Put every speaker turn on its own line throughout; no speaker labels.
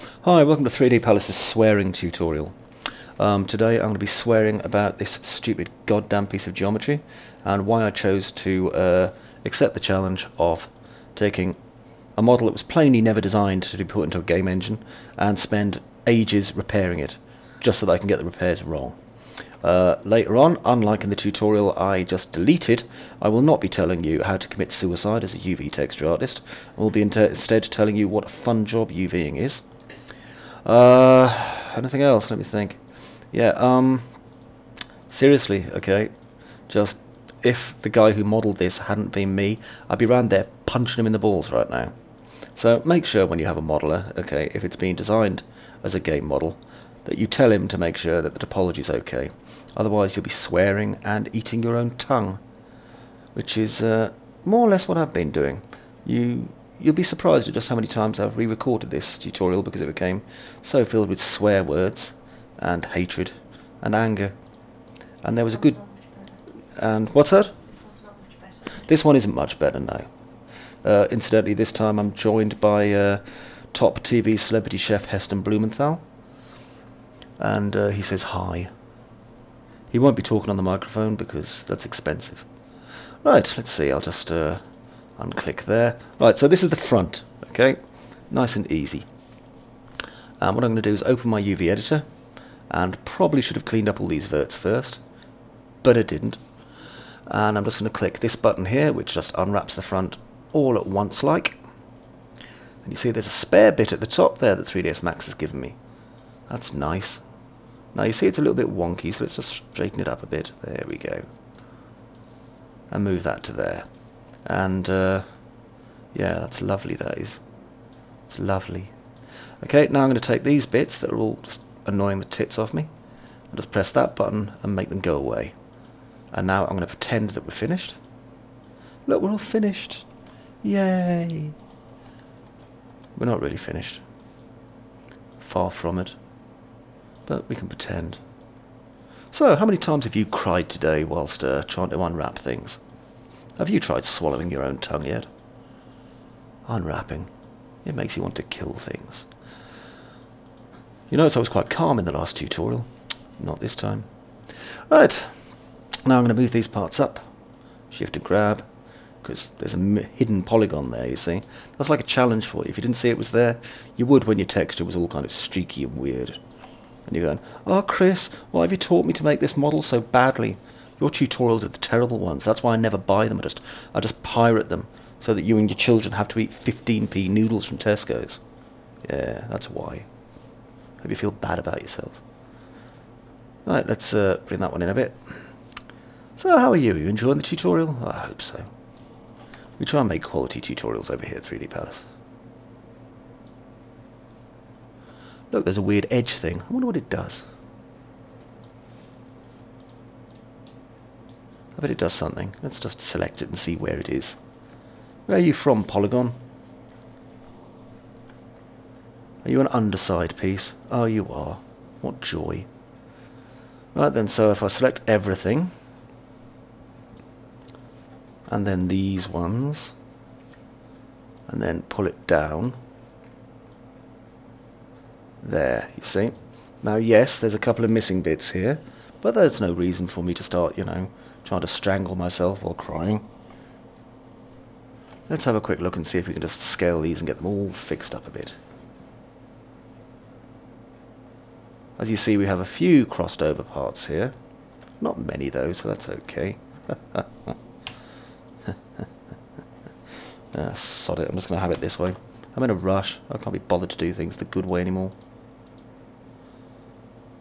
Hi, welcome to 3D Palace's swearing tutorial. Um, today I'm going to be swearing about this stupid goddamn piece of geometry and why I chose to uh, accept the challenge of taking a model that was plainly never designed to be put into a game engine and spend ages repairing it just so that I can get the repairs wrong. Uh, later on, unlike in the tutorial I just deleted, I will not be telling you how to commit suicide as a UV texture artist. I will be instead telling you what a fun job UVing is. Uh, anything else? Let me think. Yeah, um, seriously, okay, just, if the guy who modelled this hadn't been me, I'd be around there punching him in the balls right now. So make sure when you have a modeler, okay, if it's being designed as a game model, that you tell him to make sure that the topology's okay. Otherwise, you'll be swearing and eating your own tongue, which is uh, more or less what I've been doing. You you'll be surprised at just how many times I've re-recorded this tutorial because it became so filled with swear words and hatred and anger. And there was a good and what's that? This one isn't much better, no. Uh, incidentally, this time I'm joined by uh, top TV celebrity chef Heston Blumenthal and uh, he says hi. He won't be talking on the microphone because that's expensive. Right, let's see, I'll just uh, unclick there. Right, so this is the front, okay? Nice and easy. And what I'm going to do is open my UV editor, and probably should have cleaned up all these verts first, but I didn't. And I'm just going to click this button here, which just unwraps the front all at once like. And you see there's a spare bit at the top there that 3ds Max has given me. That's nice. Now you see it's a little bit wonky, so let's just straighten it up a bit. There we go. And move that to there. And, uh, yeah, that's lovely, that is. It's lovely. Okay, now I'm going to take these bits that are all just annoying the tits off me. I'll just press that button and make them go away. And now I'm going to pretend that we're finished. Look, we're all finished. Yay! We're not really finished. Far from it but we can pretend. So, how many times have you cried today whilst uh, trying to unwrap things? Have you tried swallowing your own tongue yet? Unwrapping. It makes you want to kill things. You notice I was quite calm in the last tutorial. Not this time. Right. Now I'm going to move these parts up. Shift and grab. Because there's a hidden polygon there, you see. That's like a challenge for you. If you didn't see it was there, you would when your texture was all kind of streaky and weird. And you're going, oh, Cris, why have you taught me to make this model so badly? Your tutorials are the terrible ones. That's why I never buy them. I just, I just pirate them so that you and your children have to eat 15p noodles from Tesco's. Yeah, that's why. Hope you feel bad about yourself. Right, let's uh, bring that one in a bit. So, how are you? Are you enjoying the tutorial? Oh, I hope so. We try and make quality tutorials over here at 3D Palace. Look, there's a weird edge thing. I wonder what it does. I bet it does something. Let's just select it and see where it is. Where are you from, Polygon? Are you an underside piece? Oh, you are. What joy. Right then, so if I select everything, and then these ones, and then pull it down, there, you see. Now, yes, there's a couple of missing bits here, but there's no reason for me to start, you know, trying to strangle myself while crying. Let's have a quick look and see if we can just scale these and get them all fixed up a bit. As you see, we have a few crossed over parts here. Not many, though, so that's okay. ah, sod it, I'm just going to have it this way. I'm in a rush. I can't be bothered to do things the good way anymore.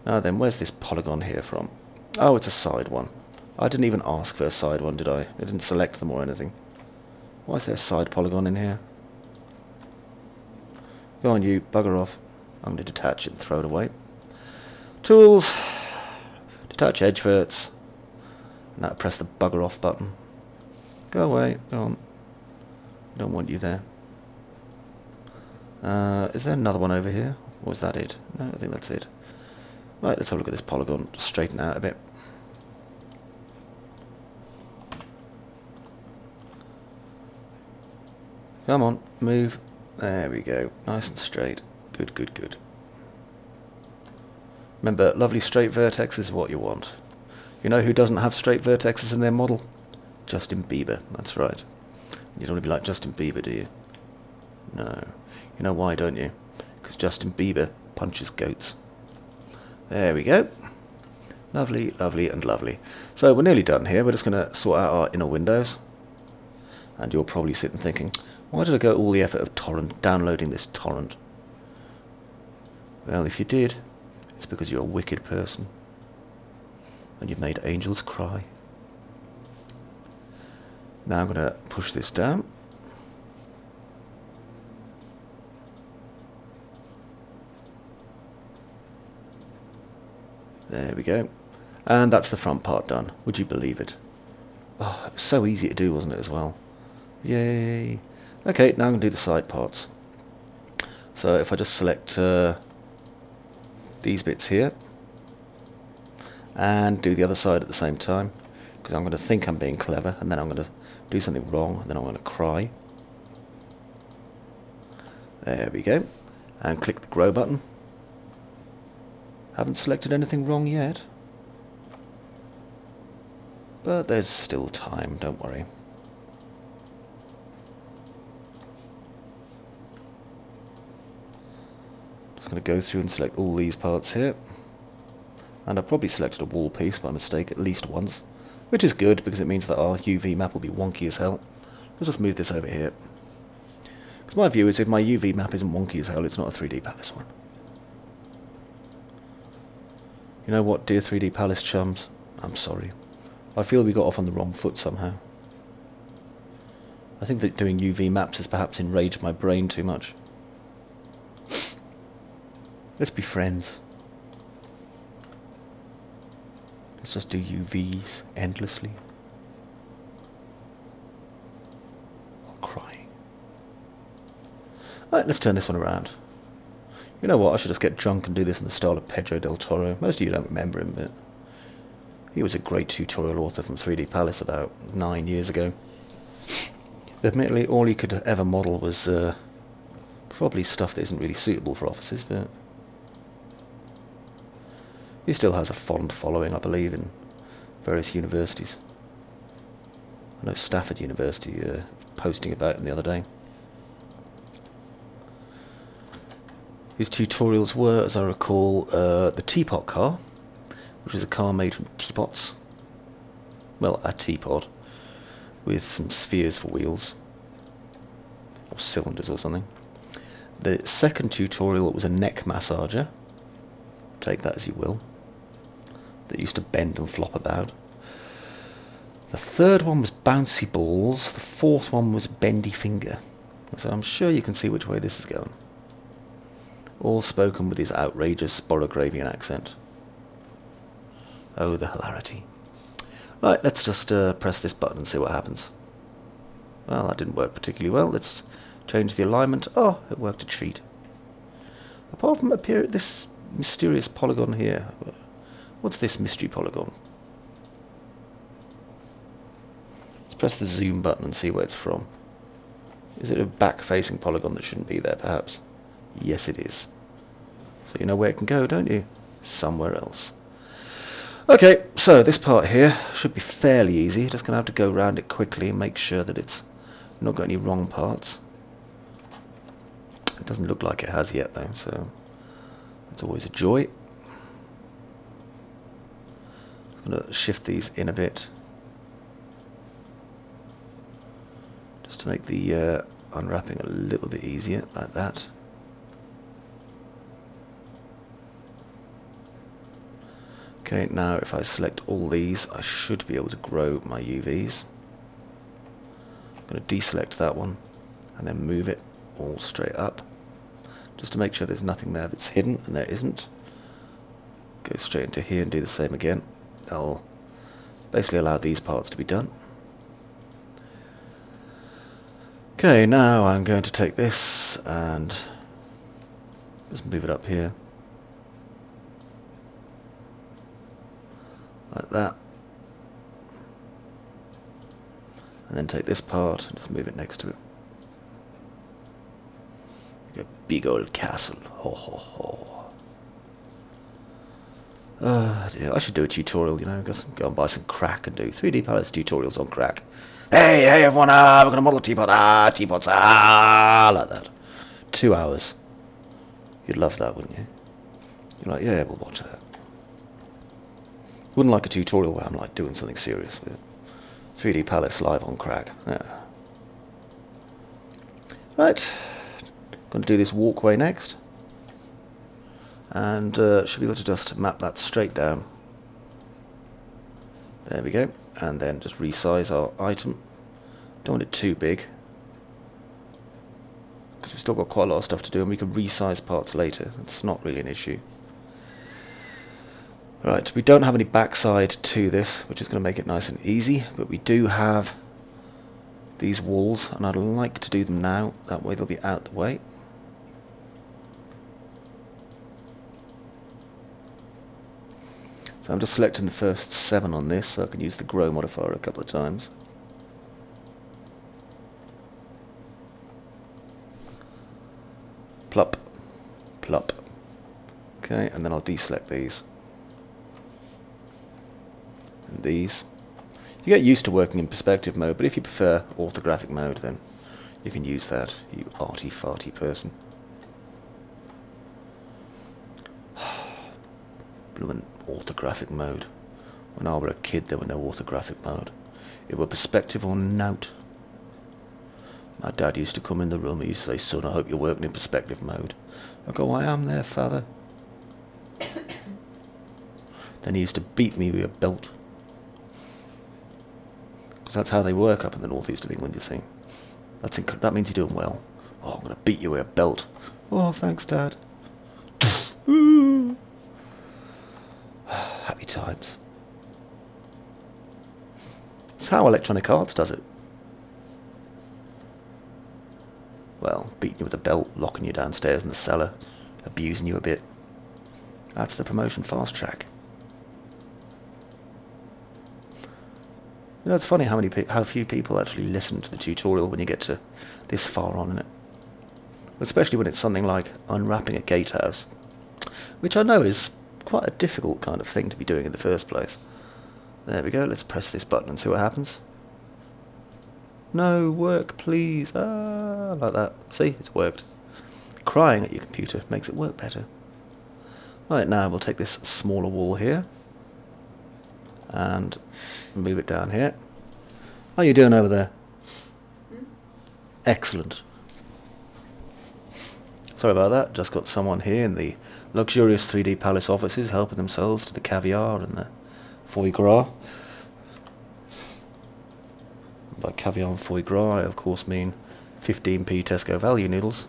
Now then, where's this polygon here from? Oh, it's a side one. I didn't even ask for a side one, did I? I didn't select them or anything. Why is there a side polygon in here? Go on, you. Bugger off. I'm going to detach it and throw it away. Tools. Detach edge verts. Now press the bugger off button. Go away. Go on. I don't want you there. Uh, is there another one over here? Or is that it? No, I think that's it. Right, let's have a look at this polygon, straighten out a bit. Come on, move. There we go, nice and straight. Good, good, good. Remember, lovely straight vertex is what you want. You know who doesn't have straight vertexes in their model? Justin Bieber, that's right. You don't want to be like Justin Bieber, do you? No. You know why, don't you? Because Justin Bieber punches goats. There we go. Lovely, lovely, and lovely. So we're nearly done here. We're just going to sort out our inner windows. And you're probably sitting thinking, why did I go all the effort of torrent downloading this torrent? Well, if you did, it's because you're a wicked person. And you've made angels cry. Now I'm going to push this down. There we go. And that's the front part done. Would you believe it? Oh, it was so easy to do, wasn't it, as well? Yay. Okay, now I'm going to do the side parts. So if I just select uh, these bits here and do the other side at the same time because I'm going to think I'm being clever and then I'm going to do something wrong and then I'm going to cry. There we go. And click the grow button. Haven't selected anything wrong yet. But there's still time, don't worry. I'm just going to go through and select all these parts here. And I probably selected a wall piece by mistake at least once. Which is good because it means that our UV map will be wonky as hell. Let's just move this over here. Because my view is if my UV map isn't wonky as hell, it's not a 3D Palace one. You know what, dear 3D Palace chums? I'm sorry. I feel we got off on the wrong foot somehow. I think that doing UV maps has perhaps enraged my brain too much. Let's be friends. Let's just do UVs endlessly. While crying. Alright, let's turn this one around. You know what, I should just get drunk and do this in the style of Pedro del Toro. Most of you don't remember him, but he was a great tutorial author from 3D Palace about nine years ago. Admittedly, all he could ever model was uh, probably stuff that isn't really suitable for offices, but he still has a fond following, I believe, in various universities. I know Stafford University uh, posting about him the other day. His tutorials were, as I recall, uh, the teapot car, which is a car made from teapots. Well, a teapot, with some spheres for wheels, or cylinders or something. The second tutorial was a neck massager, take that as you will, that used to bend and flop about. The third one was bouncy balls, the fourth one was bendy finger. So I'm sure you can see which way this is going all spoken with his outrageous Borogravian accent. Oh, the hilarity. Right, let's just uh, press this button and see what happens. Well, that didn't work particularly well. Let's change the alignment. Oh, it worked a treat. Apart from appear this mysterious polygon here. What's this mystery polygon? Let's press the zoom button and see where it's from. Is it a back-facing polygon that shouldn't be there, perhaps? Yes, it is. So you know where it can go, don't you? Somewhere else. Okay, so this part here should be fairly easy. Just going to have to go around it quickly and make sure that it's not got any wrong parts. It doesn't look like it has yet, though, so that's always a joy. Going to shift these in a bit. Just to make the uh, unwrapping a little bit easier, like that. Okay, now if I select all these, I should be able to grow my UVs. I'm going to deselect that one and then move it all straight up just to make sure there's nothing there that's hidden and there isn't. Go straight into here and do the same again. I'll basically allow these parts to be done. Okay, now I'm going to take this and just move it up here. like that. And then take this part and just move it next to it. Go big old castle. Ho ho ho. Uh, I should do a tutorial, you know, go, go and buy some crack and do 3D Palace tutorials on crack. Hey, hey everyone, ah, we're going to model teapot, ah, teapots, ah, like that. Two hours. You'd love that, wouldn't you? You're like, yeah, we'll watch that. Wouldn't like a tutorial where I'm like doing something serious. But 3D Palace live on crack. Yeah. Right. Going to do this walkway next. And uh, should be able to just map that straight down. There we go. And then just resize our item. Don't want it too big. Because we've still got quite a lot of stuff to do and we can resize parts later. It's not really an issue. Right, we don't have any backside to this, which is going to make it nice and easy, but we do have these walls, and I'd like to do them now, that way they'll be out the way. So I'm just selecting the first seven on this, so I can use the grow modifier a couple of times. Plop, plop. Okay, and then I'll deselect these and these. You get used to working in perspective mode, but if you prefer orthographic mode, then you can use that, you arty farty person. Orthographic mode. When I were a kid, there were no orthographic mode. It were perspective or note. My dad used to come in the room, he used to say, son, I hope you're working in perspective mode. I go, I am there, father. then he used to beat me with a belt. Because that's how they work up in the northeast of England, you see. That's that means you're doing well. Oh, I'm going to beat you with a belt. Oh, thanks, Dad. Happy times. How Electronic Arts does it. Well, beating you with a belt, locking you downstairs in the cellar, abusing you a bit. That's the promotion fast track. You know, it's funny how many how few people actually listen to the tutorial when you get to this far on in it. Especially when it's something like unwrapping a gatehouse, which I know is quite a difficult kind of thing to be doing in the first place. There we go, let's press this button and see what happens. No, work please, ah, like that. See, it's worked. Crying at your computer makes it work better. Right, now we'll take this smaller wall here and move it down here. How are you doing over there? Hmm? Excellent. Sorry about that, just got someone here in the luxurious 3D Palace offices helping themselves to the caviar and the foie gras. By caviar and foie gras, I of course mean 15p Tesco value noodles.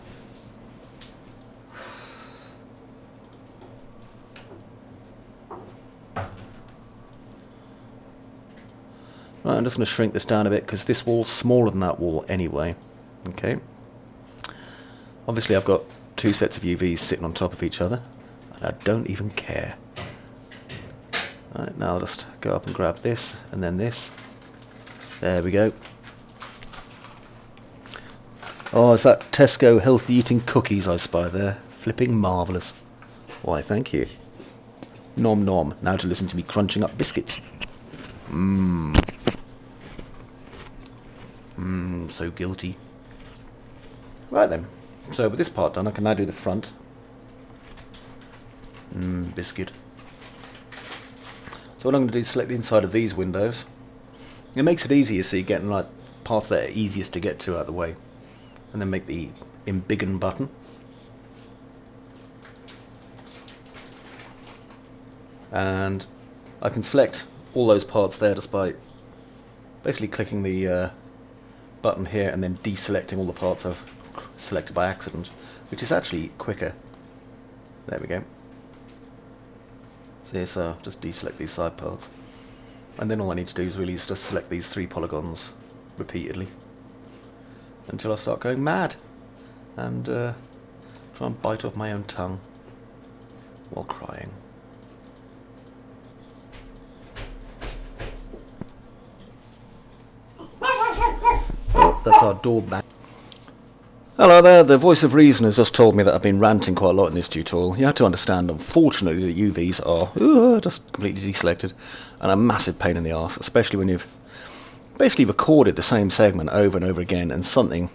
Right, I'm just going to shrink this down a bit because this wall's smaller than that wall anyway. Okay. Obviously I've got two sets of UVs sitting on top of each other and I don't even care. Right, now I'll just go up and grab this and then this. There we go. Oh, is that Tesco healthy eating cookies I spy there? Flipping marvellous. Why, thank you. Nom nom. Now to listen to me crunching up biscuits. Mmm. Mmm, so guilty. Right then. So with this part done, I can now do the front. Mmm, biscuit. So what I'm going to do is select the inside of these windows. It makes it easier so you're getting like parts that are easiest to get to out of the way. And then make the embiggen button. And I can select all those parts there just by basically clicking the uh, button here and then deselecting all the parts I've selected by accident, which is actually quicker. There we go. So just deselect these side parts. And then all I need to do is really just select these three polygons repeatedly until I start going mad and uh, try and bite off my own tongue while crying. Oh, That's our door back. Hello there, the voice of reason has just told me that I've been ranting quite a lot in this tutorial. You have to understand, unfortunately, that UVs are uh, just completely deselected and a massive pain in the arse, especially when you've basically recorded the same segment over and over again and something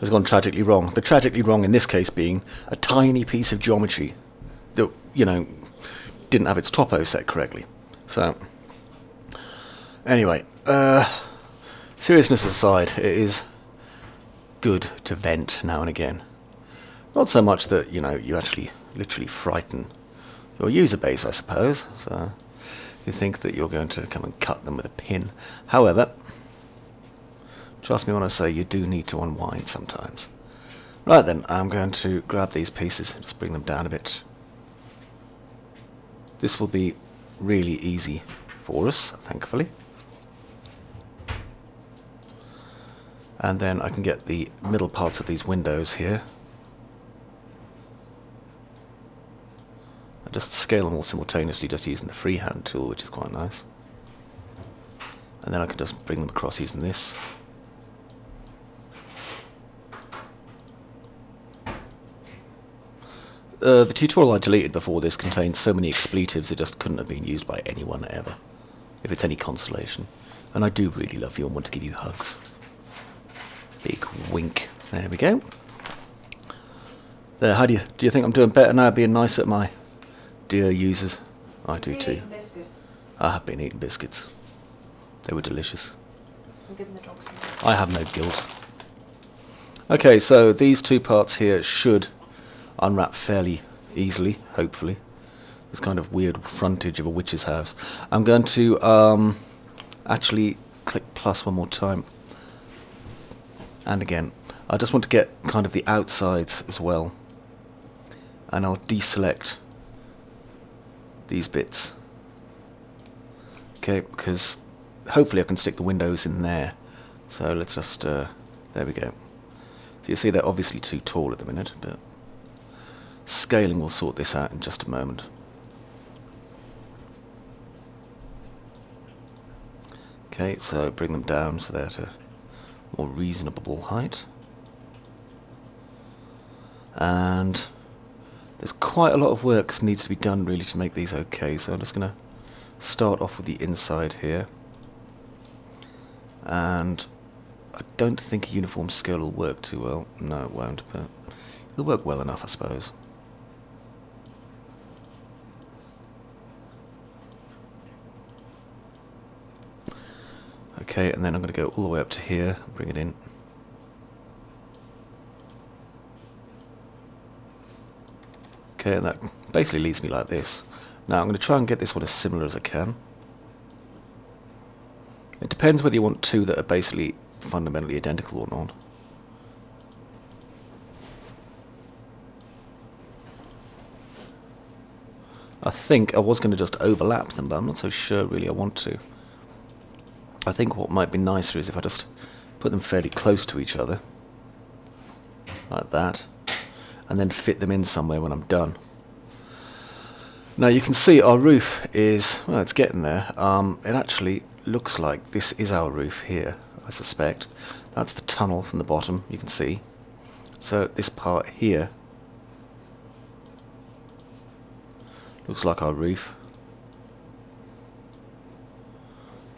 has gone tragically wrong. The tragically wrong in this case being a tiny piece of geometry that, you know, didn't have its topo set correctly. So, anyway, uh, seriousness aside, it is good to vent now and again. Not so much that, you know, you actually literally frighten your user base, I suppose. So you think that you're going to come and cut them with a pin. However, trust me when I say you do need to unwind sometimes. Right then, I'm going to grab these pieces, just bring them down a bit. This will be really easy for us, thankfully. And then I can get the middle parts of these windows here I just scale them all simultaneously just using the freehand tool which is quite nice and then I can just bring them across using this Uh, the tutorial I deleted before this contained so many expletives it just couldn't have been used by anyone ever, if it's any consolation. And I do really love you and want to give you hugs. Big wink. There we go. There, how do you do you think I'm doing better now being nice at my dear users? I do too. I have been eating biscuits. They were delicious. I have no guilt. Okay, so these two parts here should unwrap fairly easily, hopefully. This kind of weird frontage of a witch's house. I'm going to um, actually click plus one more time and again I just want to get kind of the outsides as well. And I'll deselect these bits. Okay because hopefully I can stick the windows in there. So let's just uh, there we go. So you see they're obviously too tall at the minute but scaling will sort this out in just a moment. Okay so bring them down so they're to more reasonable height. And there's quite a lot of work needs to be done really to make these okay, so I'm just going to start off with the inside here. And I don't think a uniform scale will work too well. No, it won't, but it'll work well enough, I suppose. Okay, and then I'm going to go all the way up to here, bring it in. Okay, and that basically leaves me like this. Now I'm going to try and get this one as similar as I can. It depends whether you want two that are basically fundamentally identical or not. I think I was going to just overlap them, but I'm not so sure really I want to. I think what might be nicer is if I just put them fairly close to each other, like that, and then fit them in somewhere when I'm done. Now you can see our roof is, well it's getting there, um, it actually looks like this is our roof here, I suspect. That's the tunnel from the bottom, you can see. So this part here looks like our roof.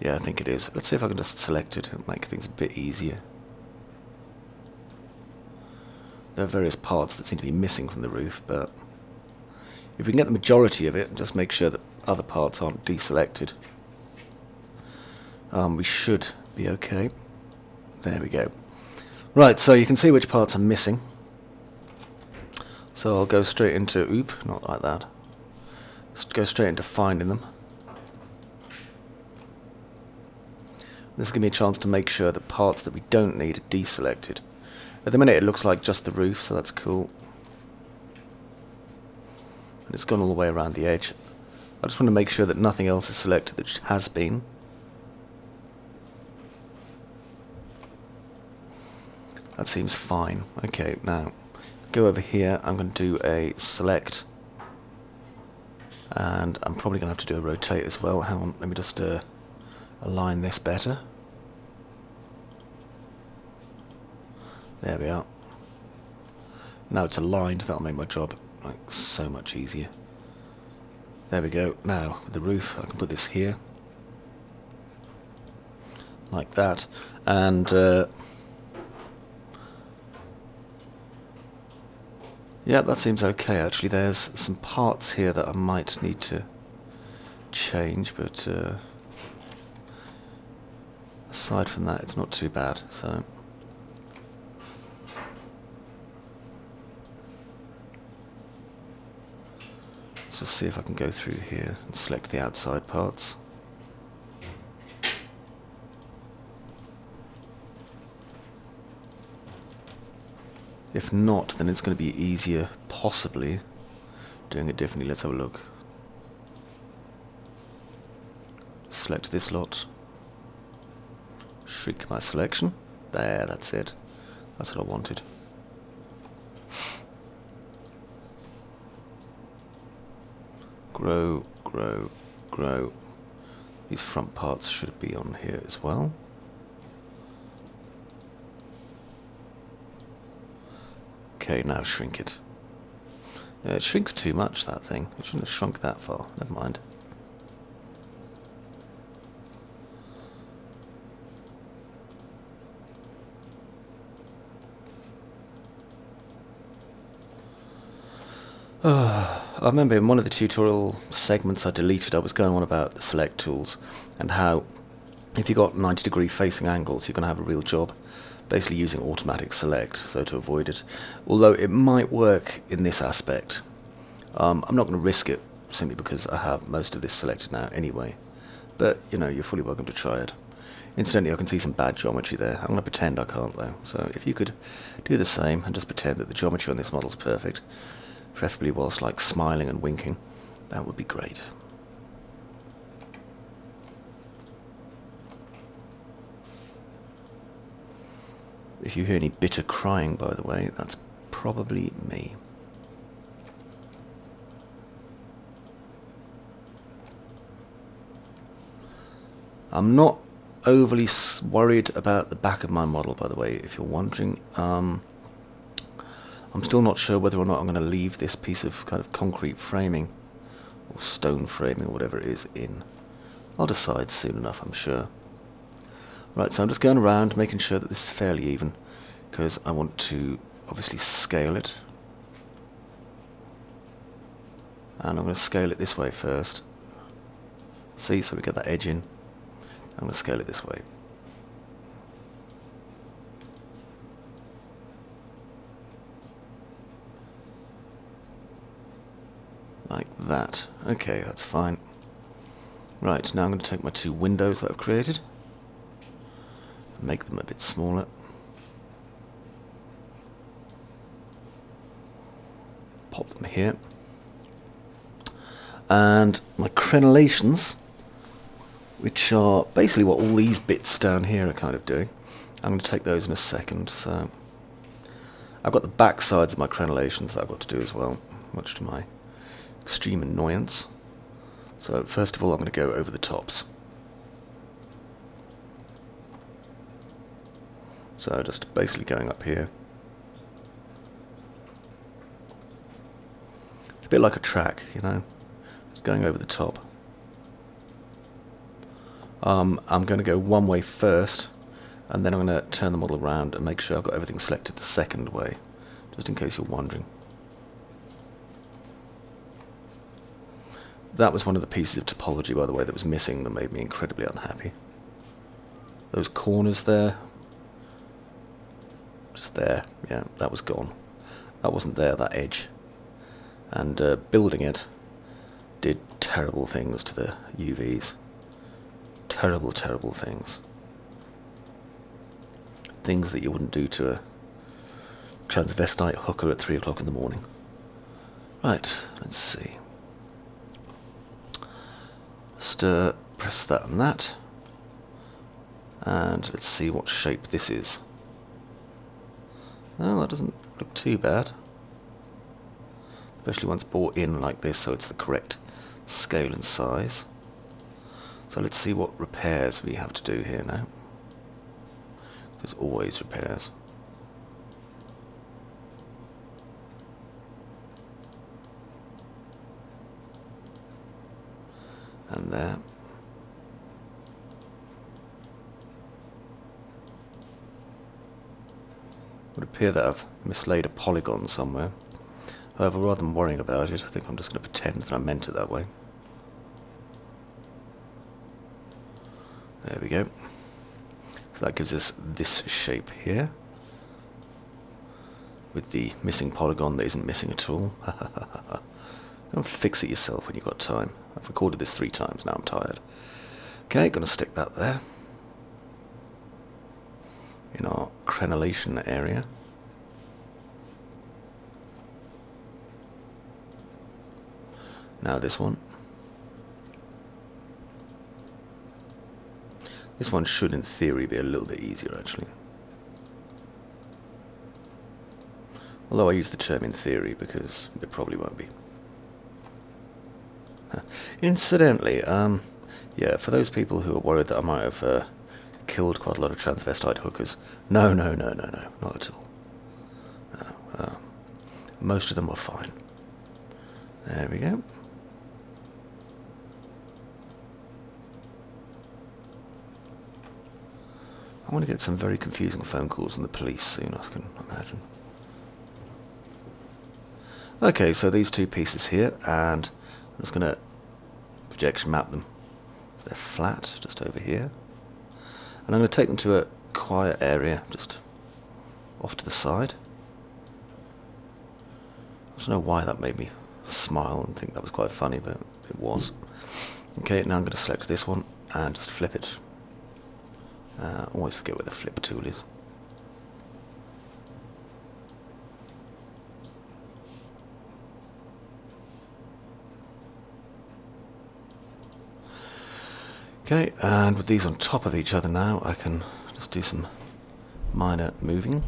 Yeah, I think it is. Let's see if I can just select it and make things a bit easier. There are various parts that seem to be missing from the roof, but if we can get the majority of it and just make sure that other parts aren't deselected, um, we should be okay. There we go. Right, so you can see which parts are missing. So I'll go straight into, oop, not like that. Just go straight into finding them. This gives me a chance to make sure the parts that we don't need are deselected. At the minute it looks like just the roof, so that's cool. And it's gone all the way around the edge. I just want to make sure that nothing else is selected that has been. That seems fine. Okay, now go over here. I'm going to do a select. And I'm probably going to have to do a rotate as well. Hang on, let me just... Uh, align this better. There we are. Now it's aligned, that'll make my job like so much easier. There we go. Now, the roof, I can put this here. Like that. And, uh, yeah, that seems okay actually. There's some parts here that I might need to change, but uh, aside from that, it's not too bad. So. Let's just see if I can go through here and select the outside parts. If not, then it's going to be easier, possibly, doing it differently. Let's have a look. Select this lot. Shrink my selection. There, that's it. That's what I wanted. grow, grow, grow. These front parts should be on here as well. Okay, now shrink it. Yeah, it shrinks too much, that thing. It shouldn't have shrunk that far. Never mind. I remember in one of the tutorial segments I deleted, I was going on about the select tools and how if you've got 90 degree facing angles, you're going to have a real job basically using automatic select, so to avoid it. Although it might work in this aspect. Um, I'm not going to risk it simply because I have most of this selected now anyway. But, you know, you're fully welcome to try it. Incidentally, I can see some bad geometry there. I'm going to pretend I can't though. So if you could do the same and just pretend that the geometry on this model is perfect, preferably whilst like smiling and winking. That would be great. If you hear any bitter crying, by the way, that's probably me. I'm not overly worried about the back of my model, by the way, if you're wondering. Um, I'm still not sure whether or not I'm going to leave this piece of kind of concrete framing or stone framing, or whatever it is, in. I'll decide soon enough, I'm sure. Right, so I'm just going around making sure that this is fairly even because I want to obviously scale it. And I'm going to scale it this way first. See, so we get that edge in. I'm going to scale it this way. Like that. Okay, that's fine. Right, now I'm going to take my two windows that I've created and make them a bit smaller. Pop them here. And my crenellations, which are basically what all these bits down here are kind of doing. I'm going to take those in a second. So I've got the back sides of my crenellations that I've got to do as well, much to my extreme annoyance. So first of all I'm going to go over the tops. So just basically going up here. It's a bit like a track, you know, just going over the top. Um, I'm going to go one way first, and then I'm going to turn the model around and make sure I've got everything selected the second way, just in case you're wondering. That was one of the pieces of topology, by the way, that was missing that made me incredibly unhappy. Those corners there, just there, yeah, that was gone. That wasn't there, that edge. And uh, building it did terrible things to the UVs. Terrible, terrible things. Things that you wouldn't do to a transvestite hooker at 3 o'clock in the morning. Right, let's see. Just uh, press that and that. And let's see what shape this is. Well, that doesn't look too bad. Especially once brought in like this so it's the correct scale and size. So let's see what repairs we have to do here now. There's always repairs. there. would appear that I've mislaid a polygon somewhere. However, rather than worrying about it, I think I'm just going to pretend that I meant it that way. There we go. So that gives us this shape here. With the missing polygon that isn't missing at all. Don't fix it yourself when you've got time. I've recorded this three times, now I'm tired. Okay, gonna stick that there. In our crenellation area. Now this one. This one should, in theory, be a little bit easier, actually. Although I use the term in theory because it probably won't be. Incidentally, um, yeah, for those people who are worried that I might have uh, killed quite a lot of transvestite hookers, no, no, no, no, no, not at all. No, uh, most of them were fine. There we go. I want to get some very confusing phone calls from the police soon, I can imagine. Okay, so these two pieces here, and I'm just going to projection map them. So they're flat, just over here. And I'm going to take them to a quiet area, just off to the side. I don't know why that made me smile and think that was quite funny, but it was. Okay, now I'm going to select this one and just flip it uh, always forget where the flip tool is. Okay, and with these on top of each other now, I can just do some minor moving.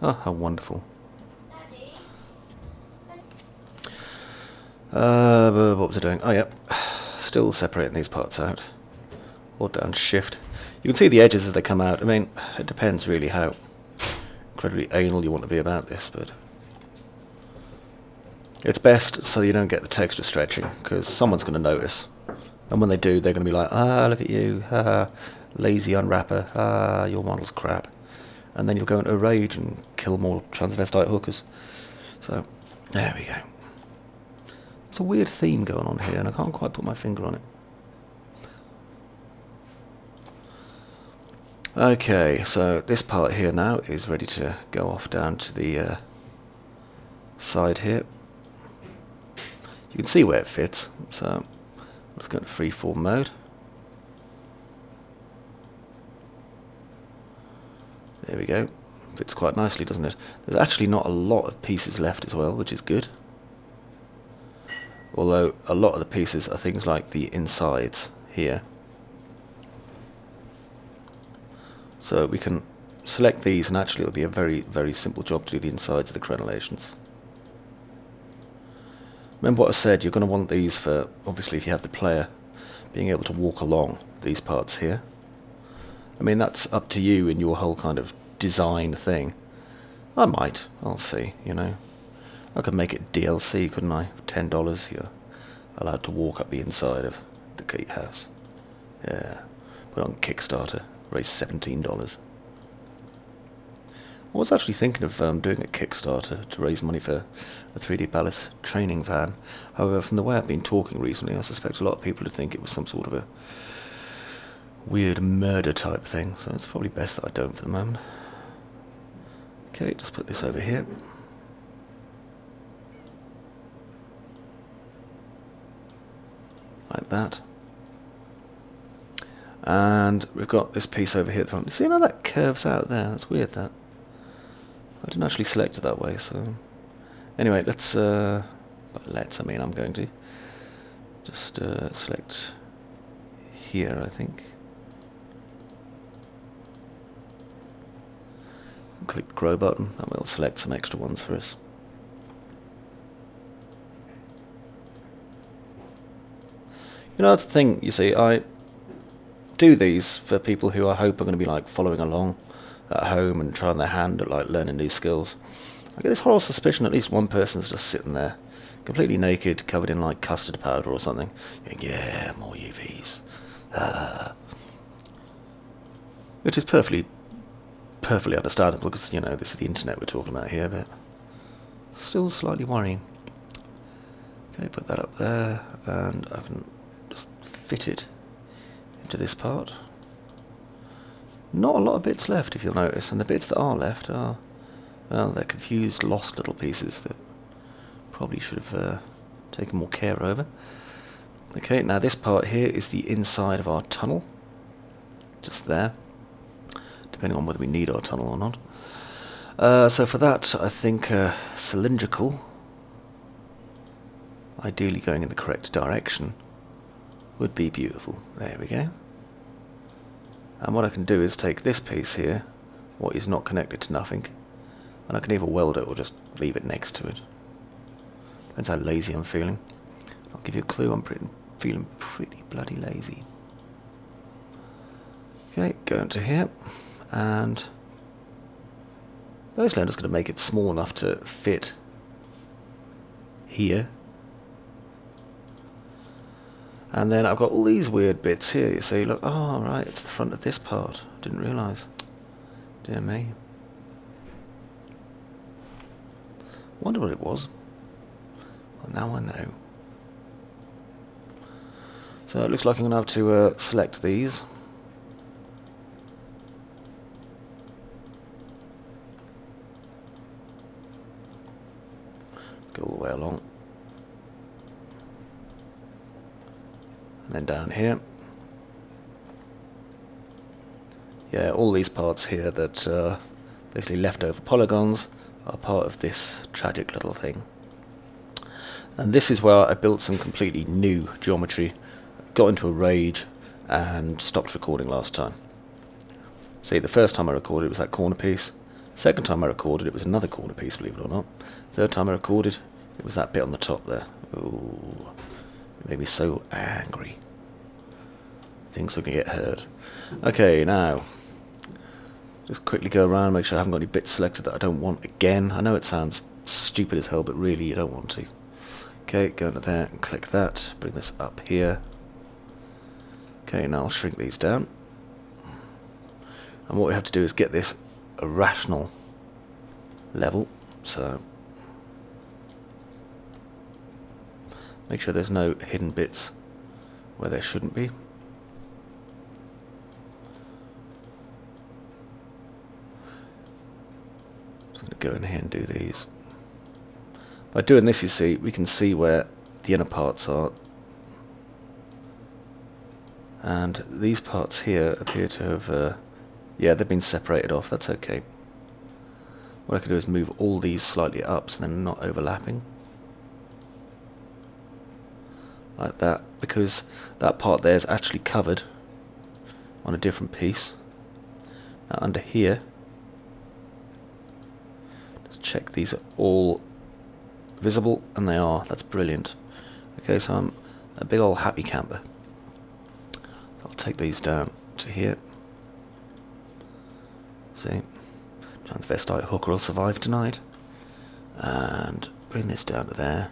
Oh, how wonderful. Uh, what was I doing? Oh, yep. Still separating these parts out. Hold down shift. You can see the edges as they come out. I mean, it depends really how incredibly anal you want to be about this, but it's best so you don't get the texture stretching, because someone's going to notice. And when they do, they're going to be like, ah, look at you, ah, lazy unwrapper, ah, your model's crap. And then you'll go into a rage and kill more transvestite hookers. So, there we go. It's a weird theme going on here, and I can't quite put my finger on it. Okay, so this part here now is ready to go off down to the uh, side here. You can see where it fits, so let's go to freeform mode. There we go. Fits quite nicely, doesn't it? There's actually not a lot of pieces left as well, which is good although a lot of the pieces are things like the insides here. So we can select these and actually it'll be a very, very simple job to do the insides of the crenellations. Remember what I said, you're going to want these for, obviously if you have the player, being able to walk along these parts here. I mean that's up to you in your whole kind of design thing. I might, I'll see, you know. I could make it DLC, couldn't I? Ten dollars, you're allowed to walk up the inside of the gatehouse. Yeah, put on Kickstarter, raise seventeen dollars. I was actually thinking of um, doing a Kickstarter to raise money for a 3D Palace training van. However, from the way I've been talking recently, I suspect a lot of people would think it was some sort of a weird murder type thing, so it's probably best that I don't for the moment. Okay, just put this over here. Like that. And we've got this piece over here at the front. See how that curves out there? That's weird, that. I didn't actually select it that way, so... Anyway, let's... Uh, let's, I mean, I'm going to just uh, select here, I think. Click the grow button, and we'll select some extra ones for us. You know, that's the thing, you see, I do these for people who I hope are going to be like following along at home and trying their hand at like learning new skills. I get this horrible suspicion at least one person's just sitting there, completely naked, covered in like custard powder or something. Going, yeah, more UVs. Uh, which is perfectly, perfectly understandable because, you know, this is the internet we're talking about here, but still slightly worrying. Okay, put that up there, and I can just fit it into this part. Not a lot of bits left, if you'll notice, and the bits that are left are, well, they're confused, lost little pieces that probably should have uh, taken more care over. Okay, now this part here is the inside of our tunnel, just there, depending on whether we need our tunnel or not. Uh, so for that, I think uh, cylindrical, ideally going in the correct direction, would be beautiful. There we go. And what I can do is take this piece here, what is not connected to nothing, and I can either weld it or just leave it next to it. Depends how lazy I'm feeling. I'll give you a clue, I'm pretty, feeling pretty bloody lazy. Okay, go into here, and basically I'm just going to make it small enough to fit here and then I've got all these weird bits here. You see, look, oh, right, it's the front of this part. I didn't realise. Dear me. Wonder what it was. Well, now I know. So it looks like I'm going to have to uh, select these. Go all the way along. And then down here. Yeah all these parts here that uh, basically leftover polygons are part of this tragic little thing. And this is where I built some completely new geometry got into a rage and stopped recording last time. See the first time I recorded it was that corner piece. Second time I recorded it was another corner piece believe it or not. Third time I recorded it was that bit on the top there. Ooh. It made me so angry. Things were going to get hurt. Okay, now. Just quickly go around, make sure I haven't got any bits selected that I don't want again. I know it sounds stupid as hell, but really you don't want to. Okay, go into there and click that. Bring this up here. Okay, now I'll shrink these down. And what we have to do is get this a rational level. So Make sure there's no hidden bits where there shouldn't be. I'm just going to go in here and do these. By doing this, you see, we can see where the inner parts are. And these parts here appear to have, uh, yeah, they've been separated off. That's okay. What I can do is move all these slightly up so they're not overlapping like that because that part there is actually covered on a different piece. Now under here, just check these are all visible and they are. That's brilliant. Okay, so I'm a big old happy camper. I'll take these down to here. See, transvestite hooker will survive tonight. And bring this down to there.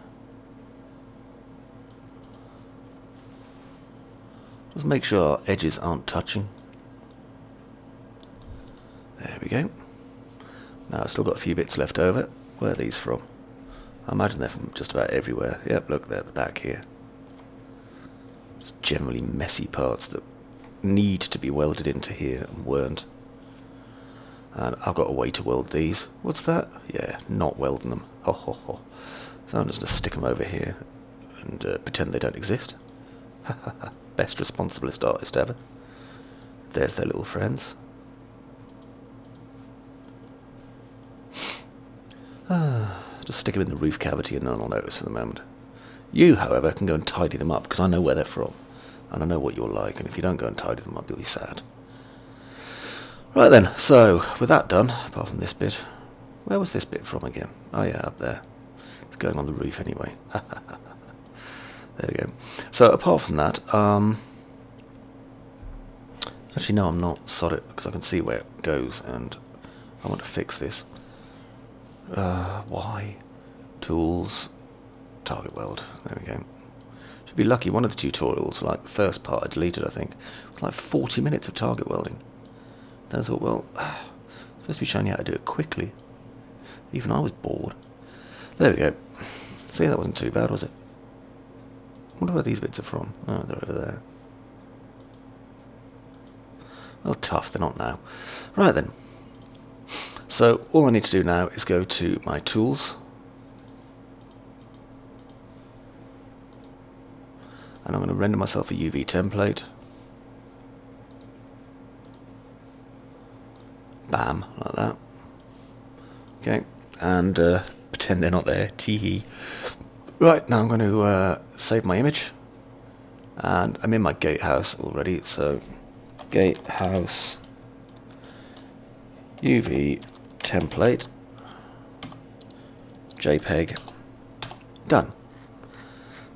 Just make sure our edges aren't touching. There we go. Now I've still got a few bits left over. Where are these from? I imagine they're from just about everywhere. Yep, look, they're at the back here. Just generally messy parts that need to be welded into here and weren't. And I've got a way to weld these. What's that? Yeah, not welding them. Ho ho ho. So I'm just going to stick them over here and uh, pretend they don't exist. Ha ha ha best responsiblest artist ever. There's their little friends. Ah, just stick them in the roof cavity and no one will notice for the moment. You, however, can go and tidy them up because I know where they're from. And I know what you're like, and if you don't go and tidy them up, you'll be sad. Right then, so, with that done, apart from this bit, where was this bit from again? Oh yeah, up there. It's going on the roof anyway. There we go. So apart from that, um, actually no, I'm not. Sod it, because I can see where it goes, and I want to fix this. Uh, why? Tools. Target weld. There we go. Should be lucky. One of the tutorials, like the first part I deleted, I think, it was like 40 minutes of target welding. Then I thought, well, supposed to be showing you how to do it quickly. Even I was bored. There we go. See, that wasn't too bad, was it? Wonder where these bits are from. Oh, they're over there. Well, tough, they're not now. Right then. So, all I need to do now is go to my tools. And I'm going to render myself a UV template. Bam, like that. Okay, and uh, pretend they're not there. Teehee. Right, now I'm going to uh, save my image. And I'm in my gatehouse already, so gatehouse UV template JPEG done.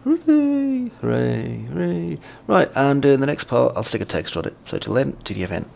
Hooray, hooray, hooray. Right, and in the next part I'll stick a text on it. So till then, TTFN.